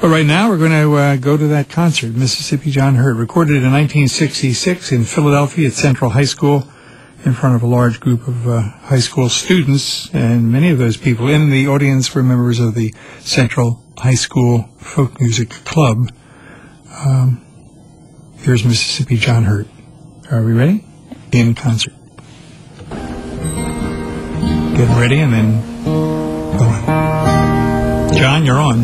But right now, we're going to uh, go to that concert, Mississippi John Hurt, recorded in 1966 in Philadelphia at Central High School in front of a large group of uh, high school students. And many of those people in the audience were members of the Central High School Folk Music Club. Um, here's Mississippi John Hurt. Are we ready? In concert. Getting ready and then go on. John, you're on.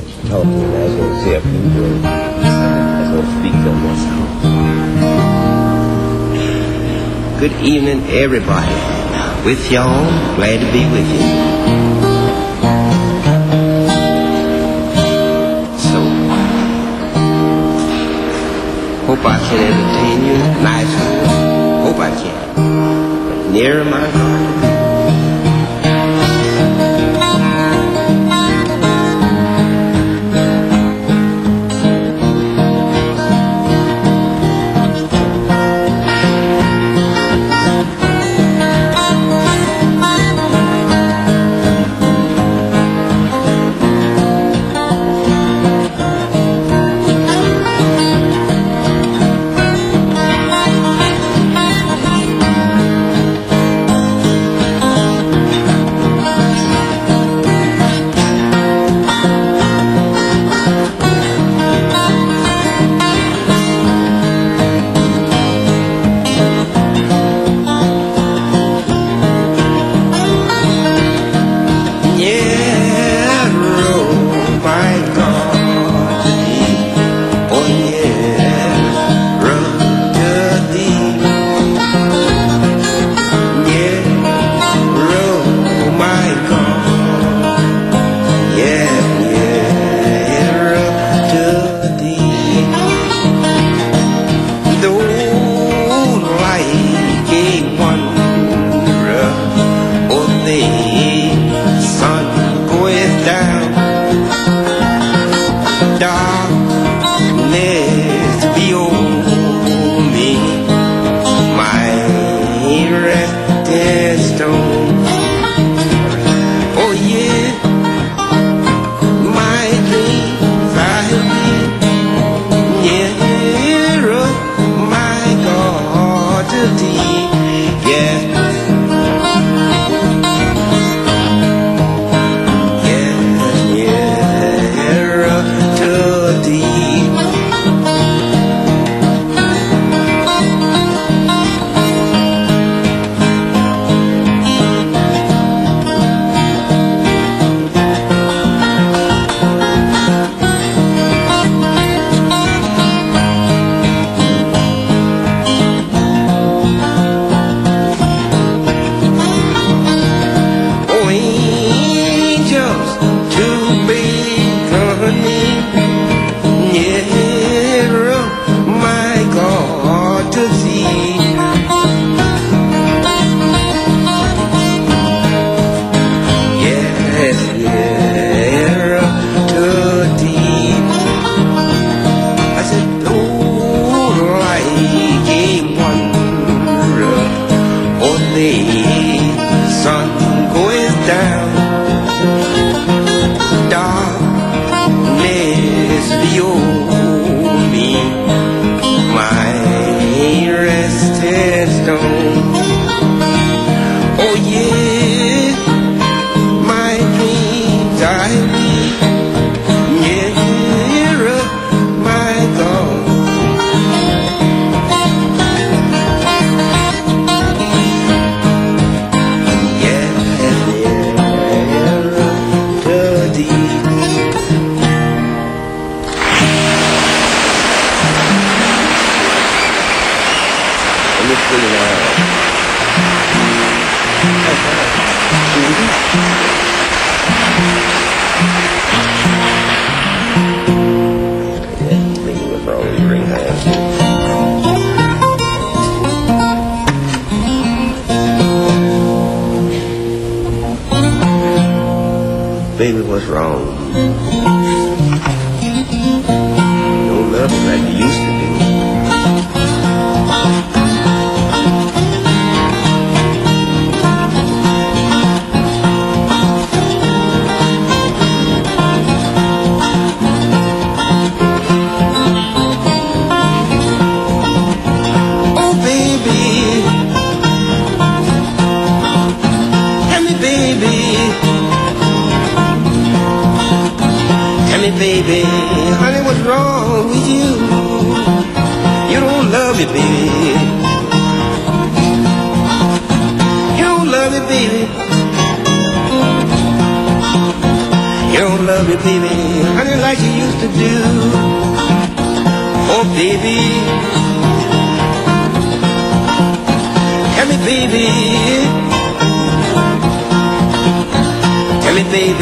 Good evening, everybody. With y'all, glad to be with you. So, hope I can entertain you nicely. Hope I can. But near my heart. 你留。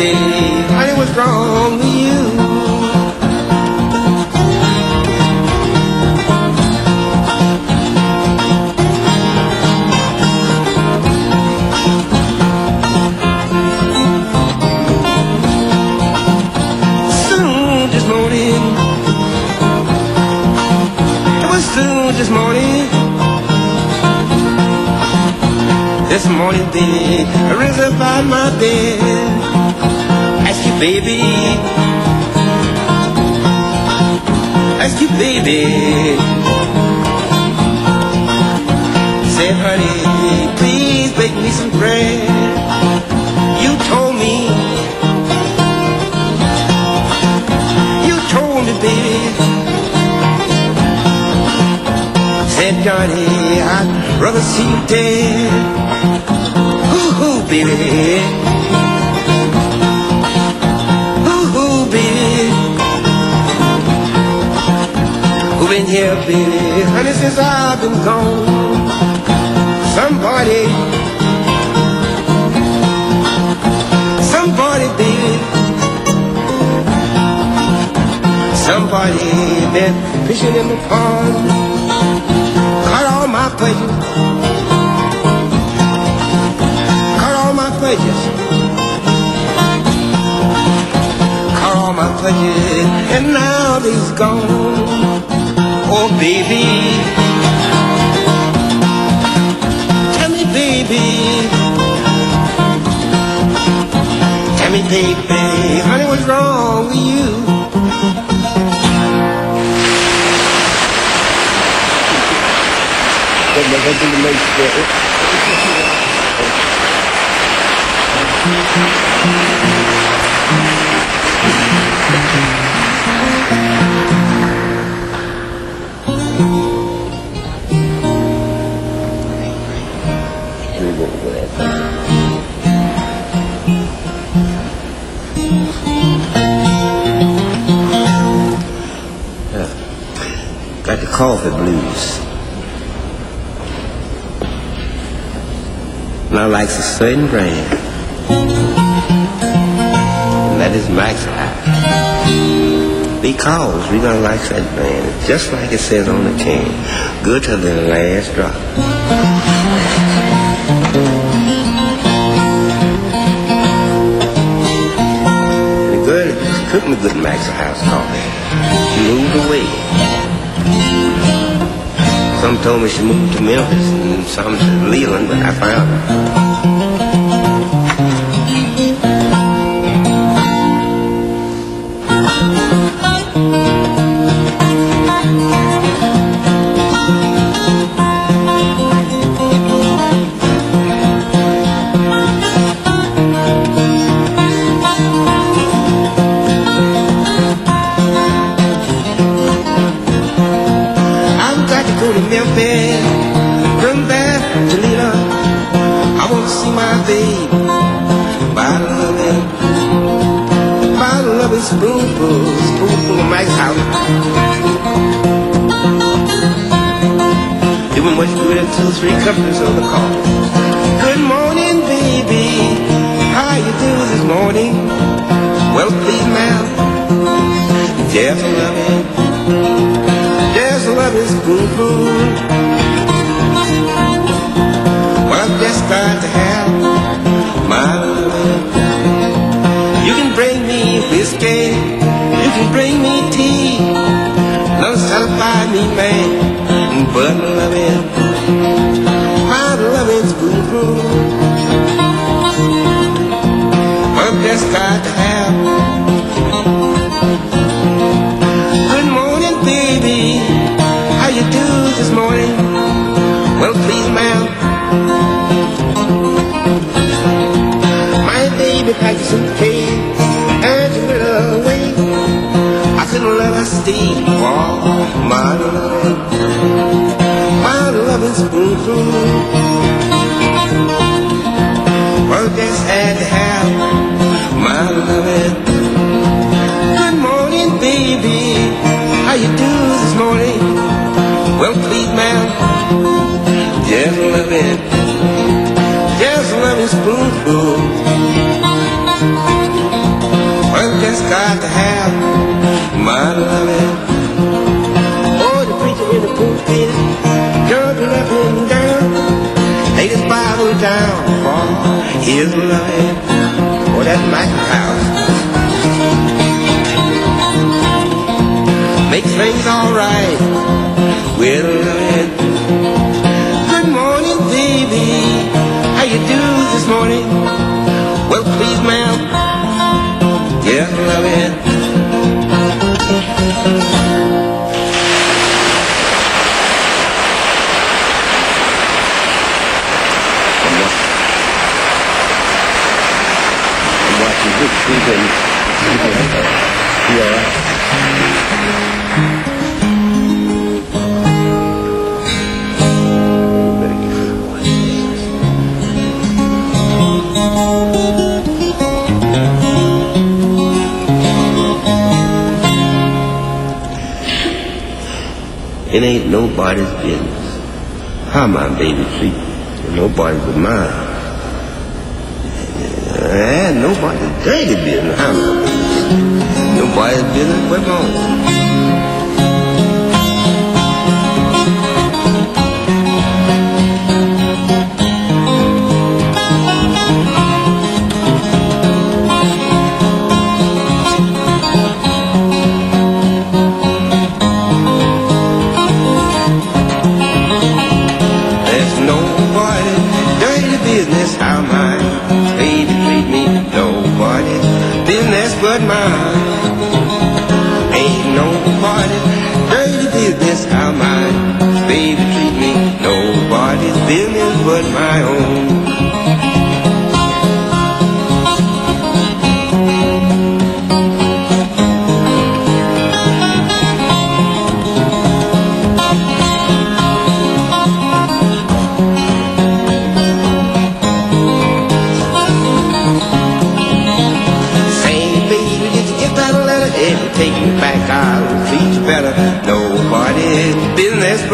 Baby, honey, what's wrong with you? Soon this morning, it was soon this morning. This morning, baby, I rose up my bed. Baby. Ask you, baby. Said, honey, please bake me some bread. You told me. You told me, baby. Said, Johnny, I'd rather see you dead. Ooh, baby. Baby? Honey, since I've been gone. Somebody. Somebody, baby. Somebody been fishing in the pond. Caught all my pleasures. Caught all my pleasures. Caught all my pleasures. And now they's gone. Oh, baby. Tell me, baby. Tell me, baby. Honey, what's wrong with you? Got the blues. I like a certain brand. And that is Max. Because we're gonna like that brand. Just like it says on the can. Good to the last drop. The girl me good Max House coffee. She moved away. Told me she moved to Memphis, and some to Leland, but I found her. Loving spoonful. Well, just got to have my love. You can bring me whiskey, you can bring me tea. Don't satisfy me, man, but loving, my loving spoonful. Well, I've just got to have. Deep for my loving, my loving spoonful. Just had to have my loving. Good morning, baby. How you do this morning? His loving. Oh, that's my house. Makes things alright with loving. Good morning, baby. How you do this morning? Well, please, ma'am. Yeah, loving. It ain't nobody's business how my baby treat me. Nobody but mine. And nobody's dirty business how my baby Nobody's business but my. But mine. Ain't nobody dirty business how my baby treat me. Nobody's business but my own.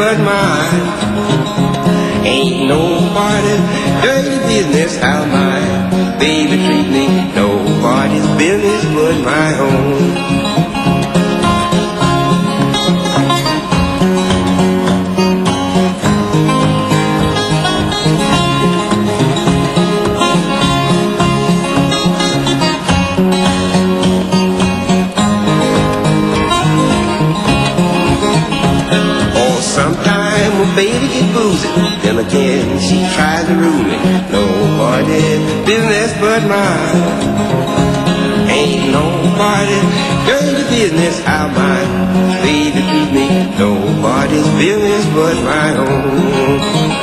But mine. Ain't nobody dirty business how my baby treat me. Nobody's business but my own. But mine. Ain't nobody dirty business how my baby treat me. Nobody's business but my own.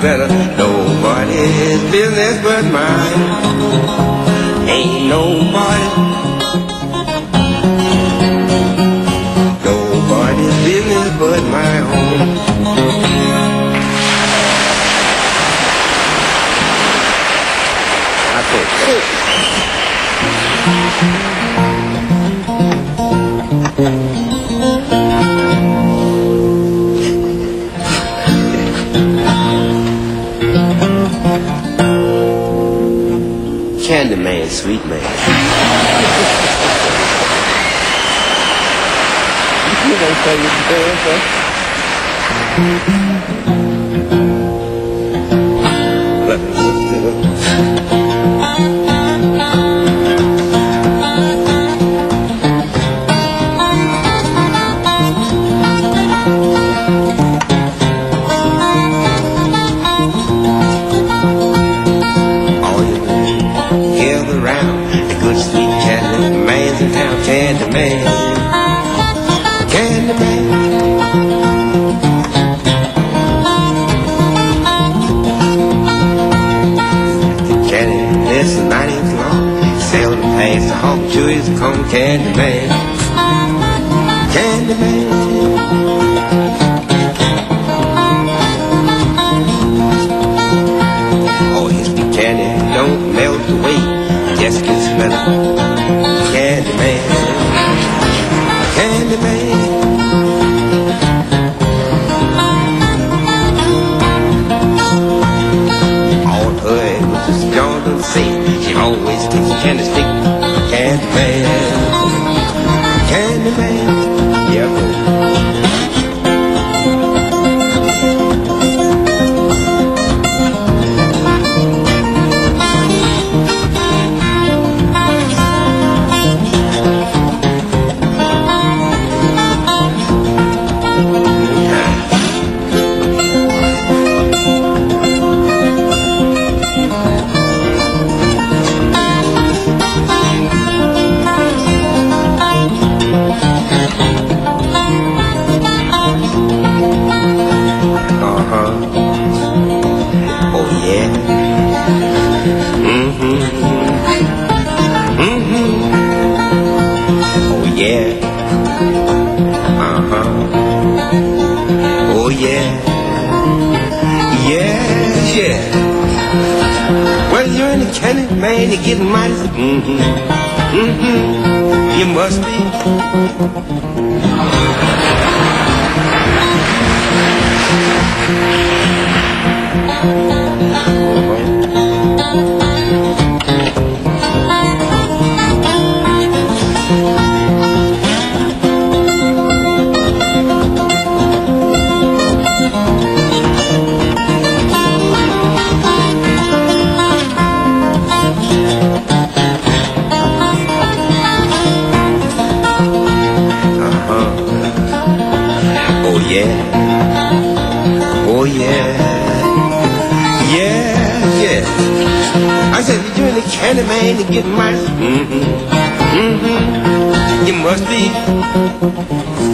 Better. Nobody's business but mine. Ain't nobody. Nobody's business but my own. tell you the answer. Let me good sweet cat, man's in town, cat the man. Oh, his candy don't melt away, just gets mellow. Candy Man. Candy Man. All her and Mrs. Jordan say she always takes a candy stick. Candy man, Oh candy man to get my. Mm-hmm. Mm-hmm. You must be.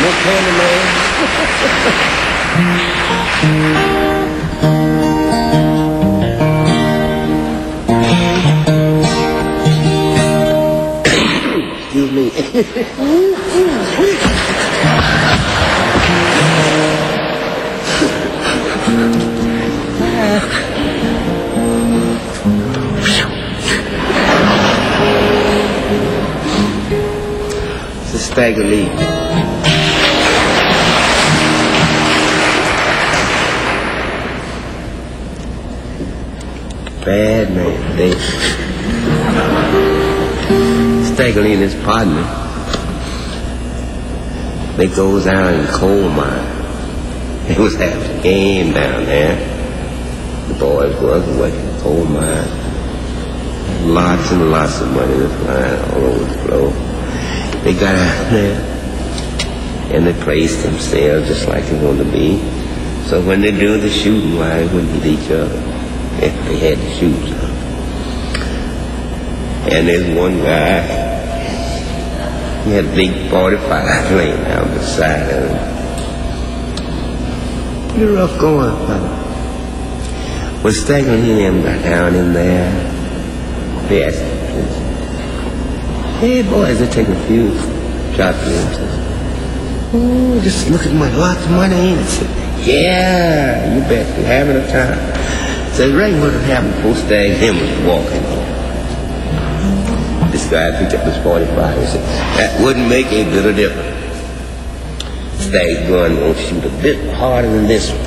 Who candy, man? Excuse me. It's a. Bad man, they. Stagger Lee and his partner. They goes out in coal mine. They was having a game down there. The boys was working coal mine. Lots and lots of money was flying all over the floor. They got out there and they placed themselves just like they wanted to be. So when they do the shooting, why wouldn't each other if they had the shoes on. And there's one guy, he had a big 45 laying down beside him. Pretty rough going, fella. Well, Stagger and him down in there. They asked him, Hey, boys, they take a few shots in. Oh, just look at my lots of money, ain't it? Yeah, you bet. You're having a time. Said, right what happened before Stag him was walking. This guy picked up his 45 and said, that wouldn't make a bit of difference. Stag's gun won't shoot a bit harder than this one.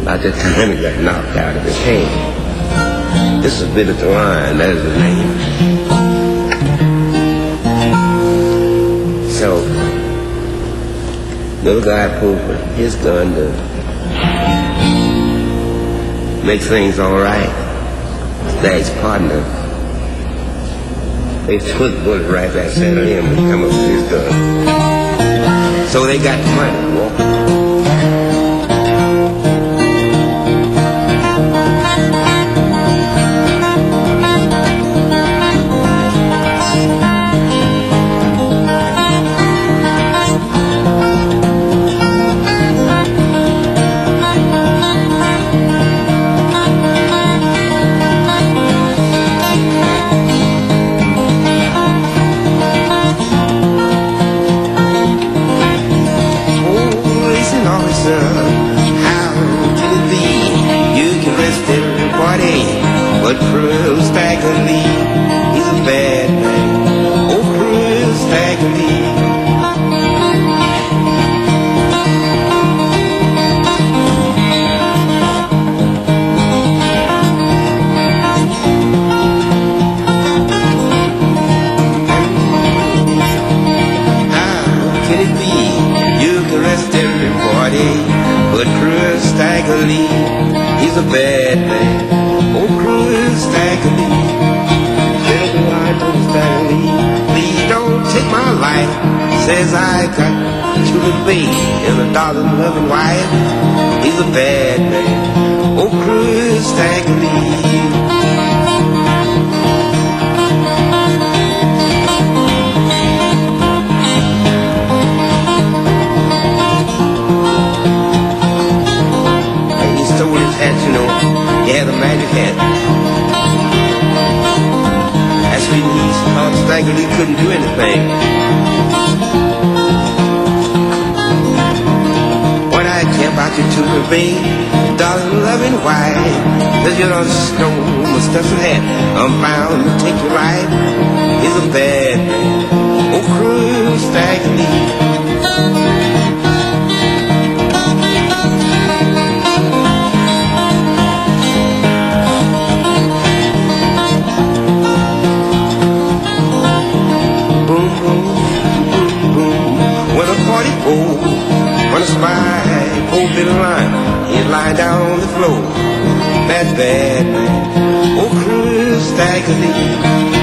About that time he got knocked out of his hand. This is Billy the Lion, that is his name. So, little guy pulled his gun to make things all right. Stag's partner They took bullet right back center him and come up with his gun. So they got money, you to me, babe, darling, loving wife. Cause you don't stole my Stetson hat. I'm bound to take you right. He's a bad man. Oh, cruel Stagger of line, he's lying down on the floor. That's bad. Oh, cruel Stagger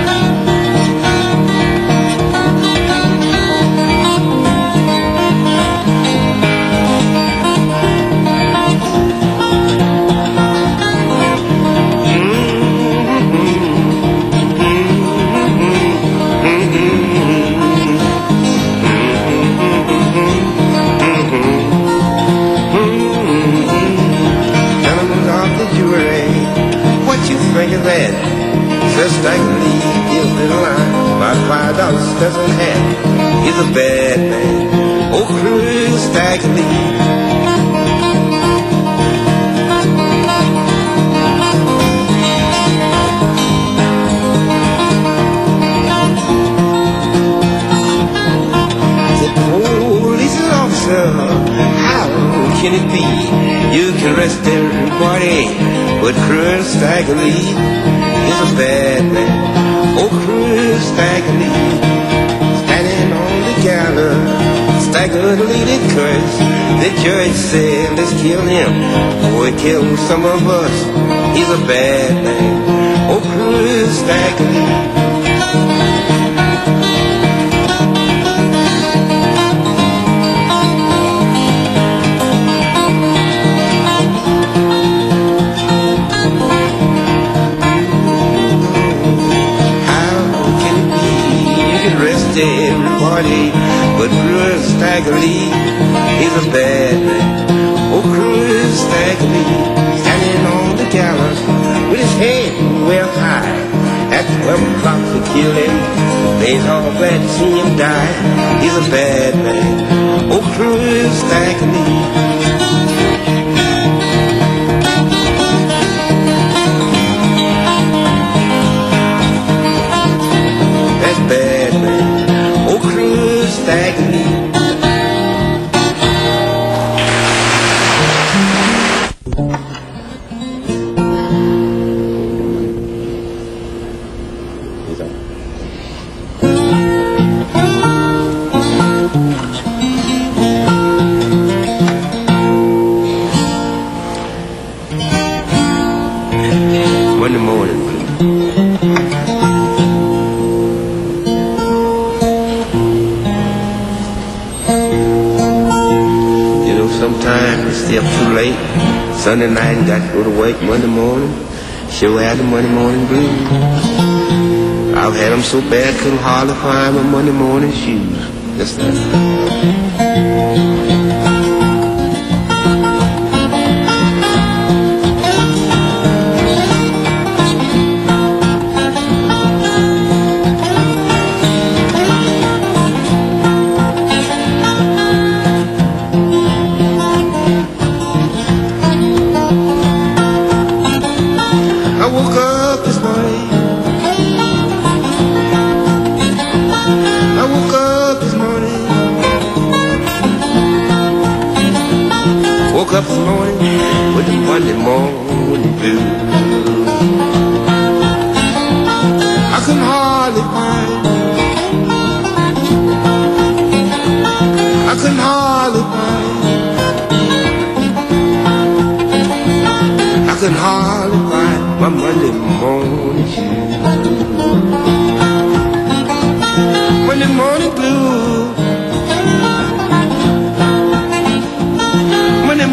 The judge said, let's kill him, or he killed some of us. He's a bad man. Oh, can arrest everybody, but cruel Stagger Lee, he's a bad man. Oh, cruel Stagger Lee, standing on the gallows with his head well high. At 12 o'clock to kill him, they's all glad to see him die. He's a bad man. Oh, Cruz Stagger Them so bad couldn't hardly find my Monday morning shoes. That's that.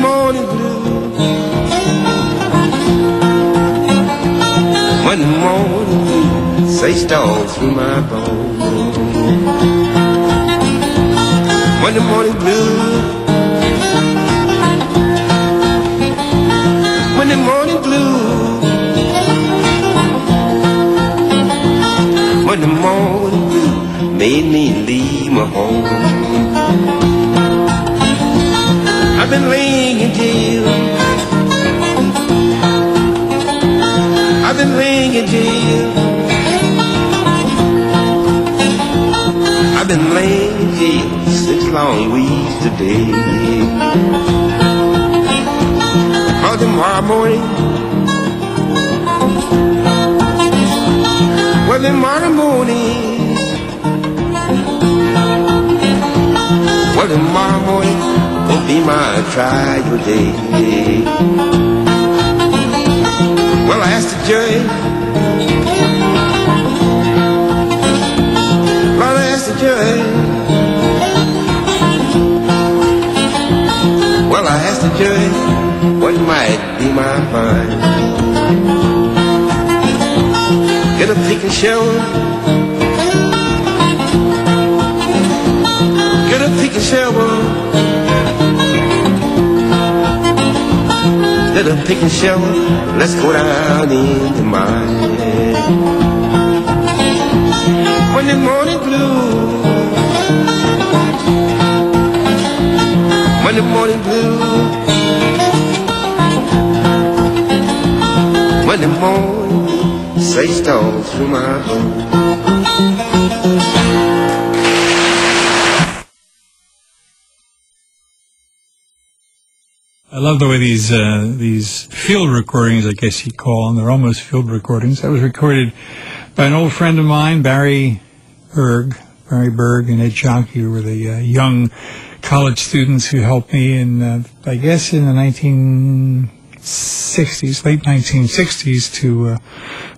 Morning blues. Monday morning blues. Say stall through my bones. When the morning blues. Monday morning blues. Monday morning blues made me leave my home. I've been laying in jail. I've been laying in jail. I've been laying in jail six long weeks today. For tomorrow morning, well, tomorrow morning, well, tomorrow morning be my trial day. Well, I asked the jury. Well, I asked the jury. Well, I asked the jury what might be my fine. Get a pick and shovel. Get a pick and shovel. Pick and shovel. Let's go down in the mine. Monday morning blue. Monday morning blue. Monday morning, say stone through my home. I love the way these uh, these field recordings, I guess you call them, they're almost field recordings. That was recorded by an old friend of mine, Barry Berg. Barry Berg and Ed Jonke were the uh, young college students who helped me in, uh, I guess, in the 1960s, late 1960s, to uh,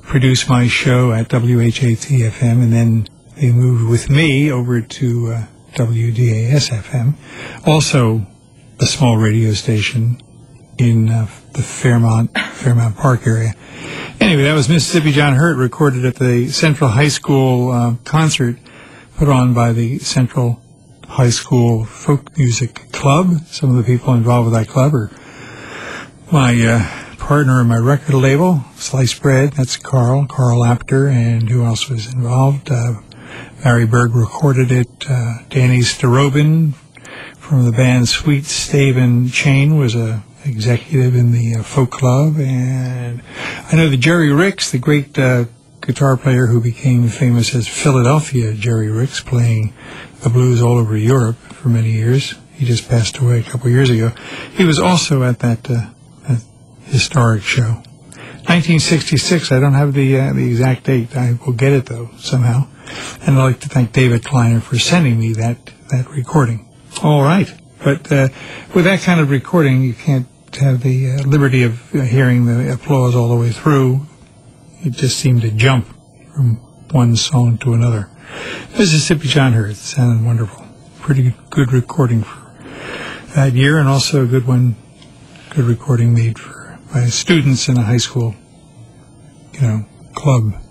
produce my show at WHAT-FM, and then they moved with me over to uh, WDAS-FM. Also a small radio station in uh, the Fairmount Fairmount Park area. Anyway, that was Mississippi John Hurt recorded at the Central High School uh, concert put on by the Central High School Folk Music Club. Some of the people involved with that club are my uh, partner in my record label, Slice Bread. That's Carl, Carl Apter, and who else was involved? Uh, Barry Berg recorded it. Uh, Danny Starobin from the band Sweet Stavin Chain was a executive in the uh, folk club, and I know that Jerry Ricks, the great uh, guitar player who became famous as Philadelphia Jerry Ricks, playing the blues all over Europe for many years. He just passed away a couple years ago. He was also at that, uh, that historic show. 1966. I don't have the uh, the exact date. I will get it though somehow. And I'd like to thank David Kleiner for sending me that that recording. All right. But uh, with that kind of recording, you can't have the uh, liberty of uh, hearing the applause all the way through. It just seemed to jump from one song to another. Mississippi John Hurt sounded wonderful. Pretty good recording for that year, and also a good one good recording made for by students in a high school, you know, club.